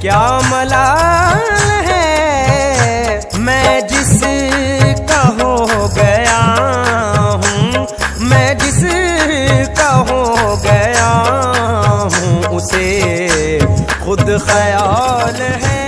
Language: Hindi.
क्या मलाल है? मैं जिस कहो गया हूँ, मैं जिस कहो गया हूँ, उसे खुद ख्याल है।